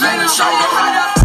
Let it show you how to